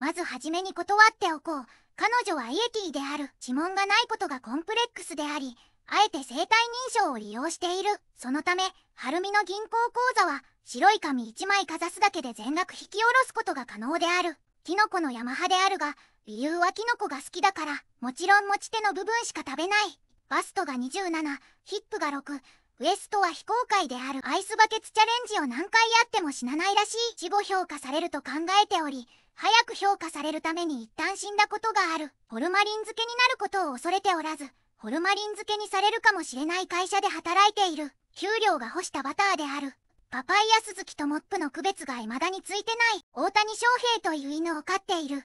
まずはじめに断っておこう。彼女はイエティである。指紋がないことがコンプレックスであり、あえて生体認証を利用している。そのため、はるみの銀行口座は、白い紙1枚かざすだけで全額引き下ろすことが可能である。キノコの山派であるが、理由はキノコが好きだから、もちろん持ち手の部分しか食べない。バストが27、ヒップが6、ウエストは非公開であるアイスバケツチャレンジを何回やっても死なないらしい。死後評価されると考えており、早く評価されるために一旦死んだことがある。ホルマリン漬けになることを恐れておらず、ホルマリン漬けにされるかもしれない会社で働いている。給料が干したバターである。パパイヤスズキとモップの区別が未だについてない。大谷翔平という犬を飼っている。